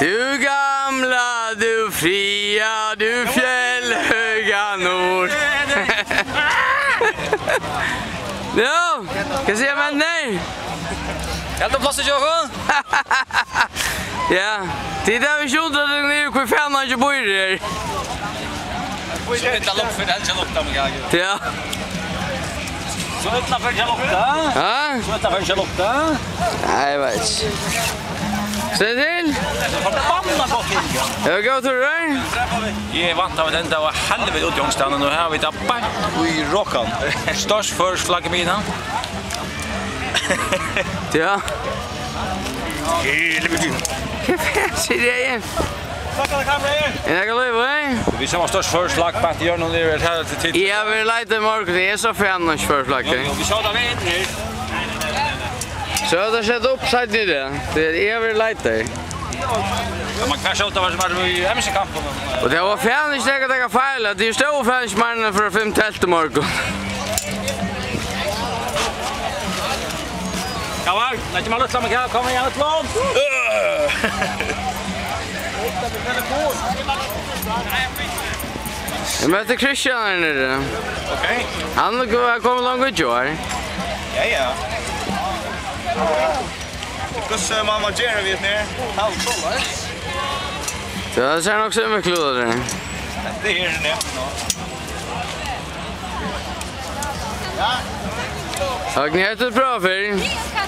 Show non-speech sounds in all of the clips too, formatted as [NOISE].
Du gamla, du fria, du fjällhöga nord. [LAUGHS] Ja, kan se men nej. Helt tar plats i jocken. [LAUGHS] Ja, det där vi gjorde det nu, hur fan han ju bor där. Så inte lopp för den, jag loppar mig jag. Ja. Så öppna för jag loppar. Ja. Så öppna för jag loppar. Nej, vet. Se till. Förbannat gott in. Jag går till dig. Jag är vant av den där och helvete ut jongstaden nu har vi tappar. Vi rockar. Stars först flagga mina. Ja. Hele bygden. Hva faen sier jeg? Er det løyve? Vi ser størst førslag på at gjør noen i det tid. tiden. Jeg vil leite morgen, jeg er så fan av førslag. Vi ser den inn her. Så det har sett upp sig i det. Det är över lite. Ja, man kan sjåta vad som var i MC-kampen. Och det var fan inte det att jag fejlade. Det är stor fan smarna för fem tält i morgon. Kavar, lägg mig lite, kom igen, ett långt! Jag möter Christian här nere. Okej. Han har kommer långt ut Joar. Ja, ja. Kus mamma Jerry vet ni. Han kollar. Det ser nog så mycket klodar där. Det är det nu. Ja. Tack ni heter bra för.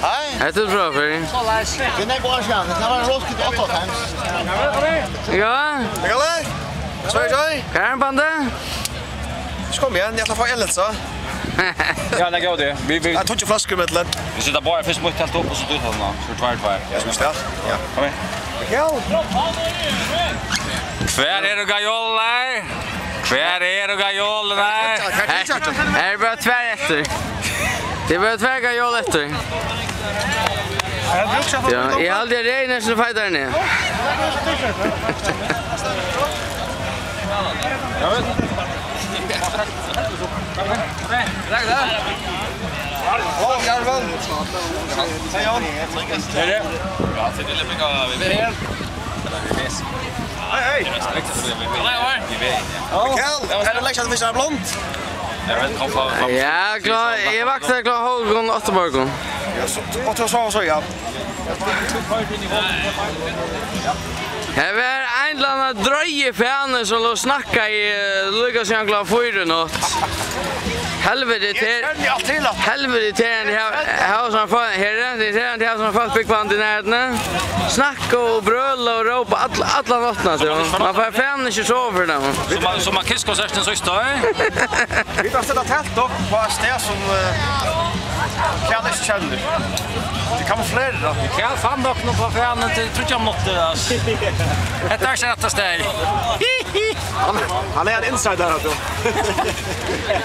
Hej. Heter bra för. Kollar. Det är går så. Det var roskigt åt oss. Ja. Ja. Sorry, sorry. Karen Pande? Kom igen, jag tar få elden så. Ja, det gör det. Vi vi Jag tog ju flaskor med den. Vi sitter bara fisk mot helt upp och så ut honom. Så tvär tvär. Jag ska ställa. Ja. Kom igen. Ja. Kvar är det gajoller? Kvar är det gajoller? Är det bara tvär efter? Det var tvär gajoller efter. Ja, jag hade regnet så fightar ni. Dag daar. Oh, Ja, Ja. Je wacht eh, klaar hoog rond achterborgen. Ja, wat was al zo ja. Det var en eller annen drøye fjerne som lå snakka i Lukas Jankla 4 nåt. Helvete til... Helvete til en her som har herre, det er en her som har fått byggvand i nærheten. Snakka og brøla og råpa alla nattene, sier hun. Man får fjerne ikke sove dem. Så man kisker seg til søster, eh? Vi kan stille telt opp på et sted som... Kan ikke kjenne. Det kan flera. då. kan fan dock nog på fanen till tror jag något alltså. Ett är sätta steg. Han han är en insider då.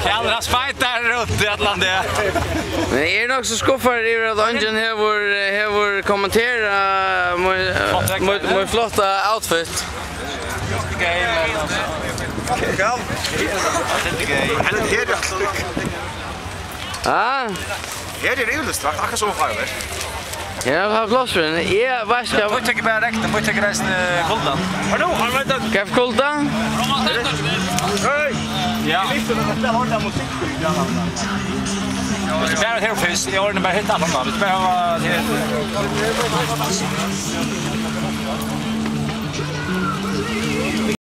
Kan dra fight runt i Atlante. Men är det också skuffar i att Angel här var här var kommentera mot mot flotta outfit. Okej men alltså. Okej. Det är inte gay. Ja. Ja, det är ju lust. Tack så mycket. Ja, vi har plats för den. Ja, vad ska jag... Vi tycker bara räkna, vi tycker resten kuldan. Hallå, har vi väntat? Kan jag få kuldan? Hej! Ja. Vi lyfter den där hårda musikbygden. Det är bara helt fys, jag bara hitta bara helt annan bara Det.